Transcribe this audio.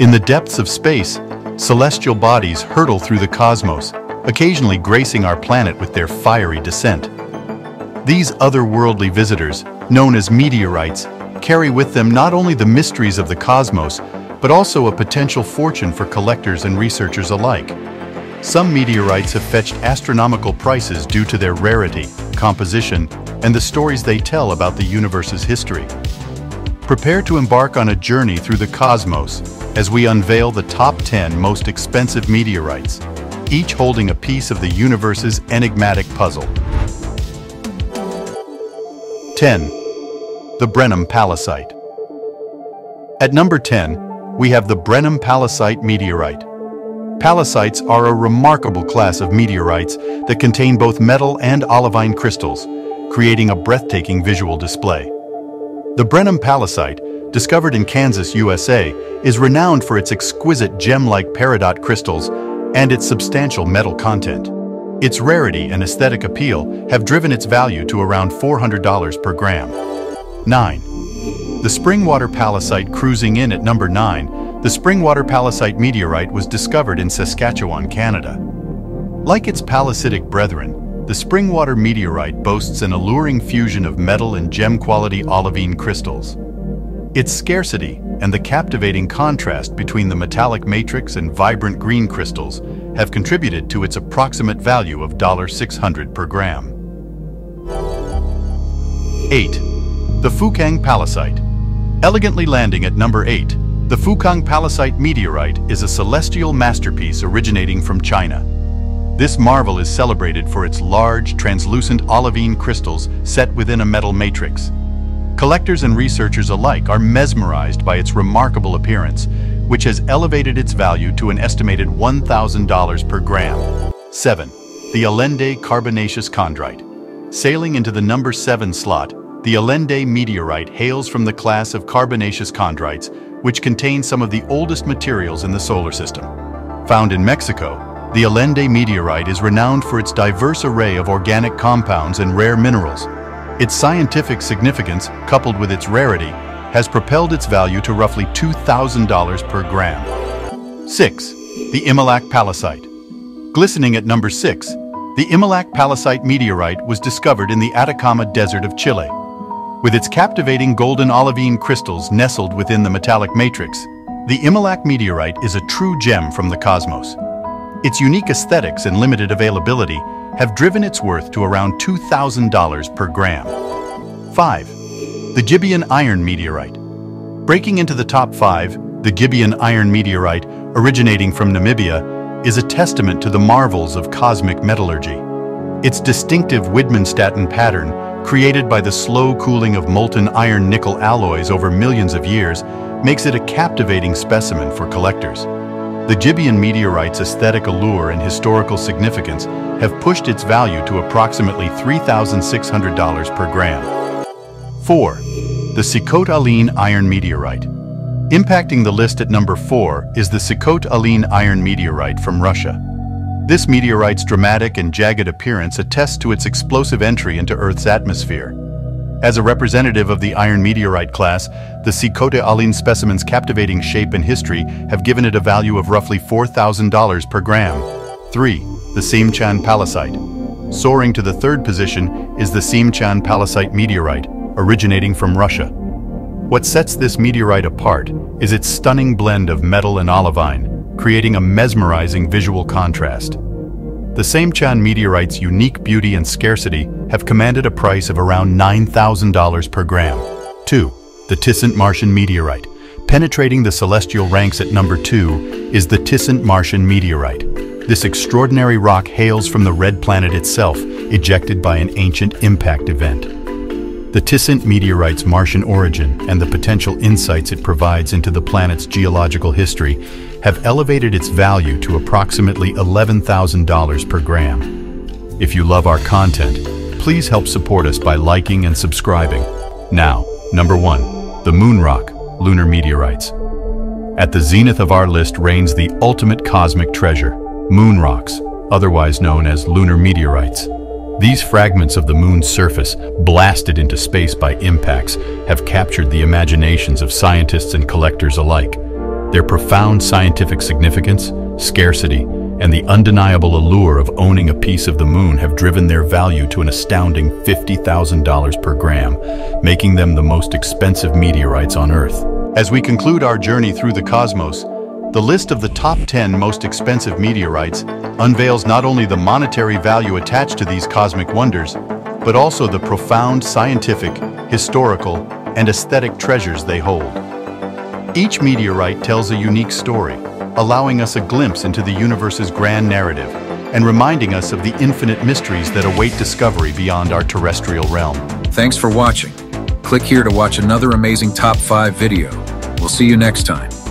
In the depths of space, celestial bodies hurtle through the cosmos, occasionally gracing our planet with their fiery descent. These otherworldly visitors, known as meteorites, carry with them not only the mysteries of the cosmos, but also a potential fortune for collectors and researchers alike. Some meteorites have fetched astronomical prices due to their rarity, composition, and the stories they tell about the universe's history. Prepare to embark on a journey through the cosmos as we unveil the top 10 most expensive meteorites, each holding a piece of the universe's enigmatic puzzle. 10. The Brenham Pallasite At number 10, we have the Brenham Pallasite meteorite. Pallasites are a remarkable class of meteorites that contain both metal and olivine crystals, creating a breathtaking visual display. The Brenham Pallasite, discovered in Kansas, USA, is renowned for its exquisite gem-like peridot crystals and its substantial metal content. Its rarity and aesthetic appeal have driven its value to around $400 per gram. 9. The Springwater Pallasite cruising in at number 9, the Springwater Pallasite meteorite was discovered in Saskatchewan, Canada. Like its pallasitic brethren, the Springwater meteorite boasts an alluring fusion of metal and gem-quality olivine crystals. Its scarcity and the captivating contrast between the metallic matrix and vibrant green crystals have contributed to its approximate value of 600 per gram. 8. The Fukang Pallasite Elegantly landing at number 8, the Fukang Pallasite meteorite is a celestial masterpiece originating from China. This marvel is celebrated for its large, translucent olivine crystals set within a metal matrix. Collectors and researchers alike are mesmerized by its remarkable appearance, which has elevated its value to an estimated $1,000 per gram. 7. The Allende Carbonaceous Chondrite Sailing into the number 7 slot, the Allende meteorite hails from the class of carbonaceous chondrites, which contain some of the oldest materials in the solar system. Found in Mexico, the Allende meteorite is renowned for its diverse array of organic compounds and rare minerals. Its scientific significance, coupled with its rarity, has propelled its value to roughly $2,000 per gram. 6. The Imilac Pallasite Glistening at number 6, the Imilac Pallasite meteorite was discovered in the Atacama Desert of Chile. With its captivating golden olivine crystals nestled within the metallic matrix, the Imilac meteorite is a true gem from the cosmos. Its unique aesthetics and limited availability have driven its worth to around $2,000 per gram. 5. The Gibeon Iron Meteorite Breaking into the top 5, the Gibeon Iron Meteorite, originating from Namibia, is a testament to the marvels of cosmic metallurgy. Its distinctive Widmanstätten pattern, created by the slow cooling of molten iron-nickel alloys over millions of years, makes it a captivating specimen for collectors. The Gibeon meteorite's aesthetic allure and historical significance have pushed its value to approximately $3,600 per gram. 4. The Sikhote Alin Iron Meteorite Impacting the list at number 4 is the Sikhote Alin Iron Meteorite from Russia. This meteorite's dramatic and jagged appearance attests to its explosive entry into Earth's atmosphere. As a representative of the iron meteorite class, the Sikhote Alin specimen's captivating shape and history have given it a value of roughly $4,000 per gram. 3. The Seymchan Pallasite Soaring to the third position is the Seymchan Pallasite meteorite, originating from Russia. What sets this meteorite apart is its stunning blend of metal and olivine, creating a mesmerizing visual contrast. The Seymchan meteorite's unique beauty and scarcity have commanded a price of around $9,000 per gram. 2. The Tissint Martian Meteorite. Penetrating the celestial ranks at number 2 is the Tissint Martian Meteorite. This extraordinary rock hails from the red planet itself, ejected by an ancient impact event. The Tissint meteorite's Martian origin and the potential insights it provides into the planet's geological history have elevated its value to approximately $11,000 per gram. If you love our content, please help support us by liking and subscribing. Now, number one, the Moon Rock, Lunar Meteorites. At the zenith of our list reigns the ultimate cosmic treasure, moon rocks, otherwise known as lunar meteorites. These fragments of the moon's surface, blasted into space by impacts, have captured the imaginations of scientists and collectors alike. Their profound scientific significance, scarcity, and the undeniable allure of owning a piece of the moon have driven their value to an astounding $50,000 per gram, making them the most expensive meteorites on Earth. As we conclude our journey through the cosmos, the list of the top 10 most expensive meteorites unveils not only the monetary value attached to these cosmic wonders, but also the profound scientific, historical, and aesthetic treasures they hold. Each meteorite tells a unique story, allowing us a glimpse into the universe's grand narrative and reminding us of the infinite mysteries that await discovery beyond our terrestrial realm. Thanks for watching. Click here to watch another amazing Top 5 video. We'll see you next time.